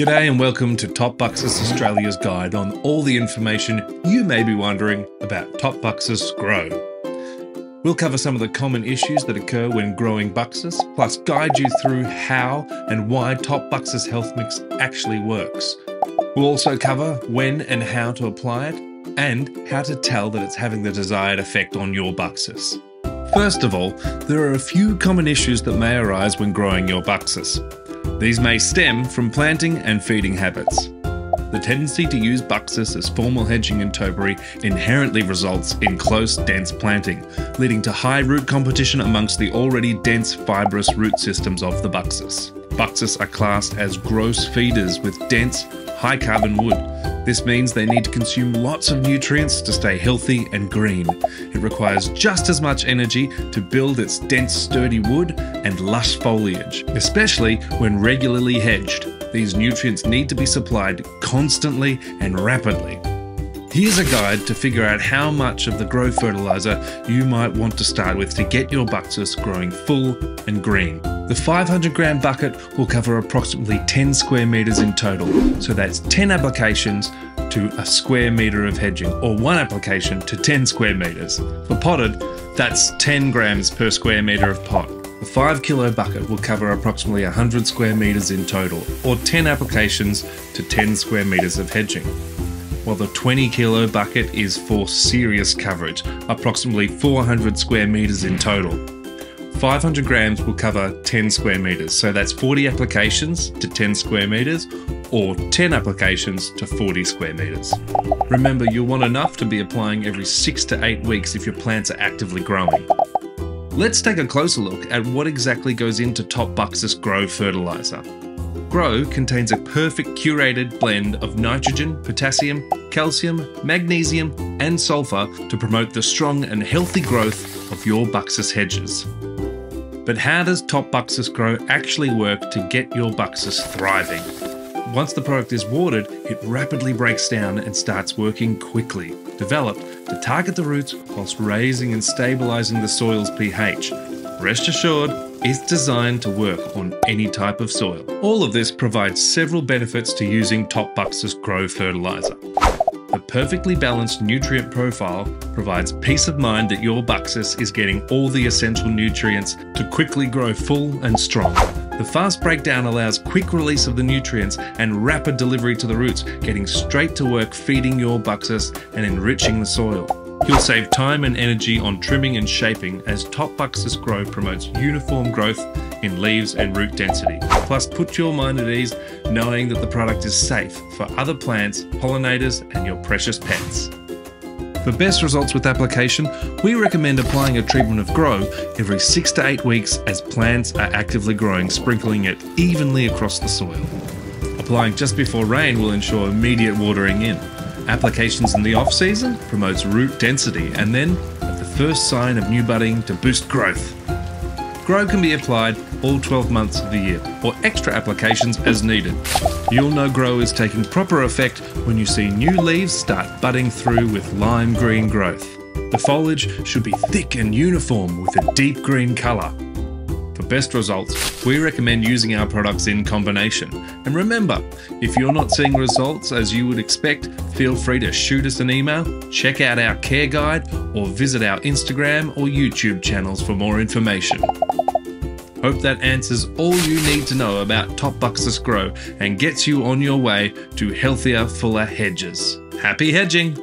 G'day and welcome to Topbuxus Australia's guide on all the information you may be wondering about Topbuxus Grow. We'll cover some of the common issues that occur when growing Buxus, plus guide you through how and why Topbuxus Health Mix actually works. We'll also cover when and how to apply it, and how to tell that it's having the desired effect on your Buxus. First of all, there are a few common issues that may arise when growing your Buxus. These may stem from planting and feeding habits. The tendency to use Buxus as formal hedging in topiary inherently results in close, dense planting, leading to high root competition amongst the already dense fibrous root systems of the Buxus. Buxus are classed as gross feeders with dense, high carbon wood. This means they need to consume lots of nutrients to stay healthy and green. It requires just as much energy to build its dense, sturdy wood and lush foliage, especially when regularly hedged. These nutrients need to be supplied constantly and rapidly. Here's a guide to figure out how much of the grow fertilizer you might want to start with to get your Buxus growing full and green. The 500 gram bucket will cover approximately 10 square meters in total, so that's 10 applications to a square meter of hedging, or one application to 10 square meters. For potted, that's 10 grams per square meter of pot. The 5 kilo bucket will cover approximately 100 square meters in total, or 10 applications to 10 square meters of hedging while the 20 kilo bucket is for serious coverage, approximately 400 square meters in total. 500 grams will cover 10 square meters, so that's 40 applications to 10 square meters or 10 applications to 40 square meters. Remember, you'll want enough to be applying every 6 to 8 weeks if your plants are actively growing. Let's take a closer look at what exactly goes into Topbuxus Grow fertilizer. Grow contains a perfect curated blend of nitrogen, potassium, calcium, magnesium, and sulfur to promote the strong and healthy growth of your Buxus hedges. But how does Topbuxus Grow actually work to get your Buxus thriving? Once the product is watered, it rapidly breaks down and starts working quickly, developed to target the roots whilst raising and stabilising the soil's pH. Rest assured, it's designed to work on any type of soil. All of this provides several benefits to using Topbuxus Grow fertiliser. Perfectly balanced nutrient profile provides peace of mind that your Buxus is getting all the essential nutrients to quickly grow full and strong. The fast breakdown allows quick release of the nutrients and rapid delivery to the roots, getting straight to work feeding your Buxus and enriching the soil. You'll save time and energy on trimming and shaping as Topbuxus Grow promotes uniform growth in leaves and root density. Plus, put your mind at ease knowing that the product is safe for other plants, pollinators, and your precious pets. For best results with application, we recommend applying a treatment of grow every 6 to 8 weeks as plants are actively growing, sprinkling it evenly across the soil. Applying just before rain will ensure immediate watering in. Applications in the off season promotes root density and then at the first sign of new budding to boost growth. Grow can be applied all 12 months of the year or extra applications as needed. You'll know Grow is taking proper effect when you see new leaves start budding through with lime green growth. The foliage should be thick and uniform with a deep green colour. For best results, we recommend using our products in combination. And remember, if you're not seeing results as you would expect, feel free to shoot us an email, check out our care guide, or visit our Instagram or YouTube channels for more information. Hope that answers all you need to know about Topbuxus Grow and gets you on your way to healthier, fuller hedges. Happy hedging!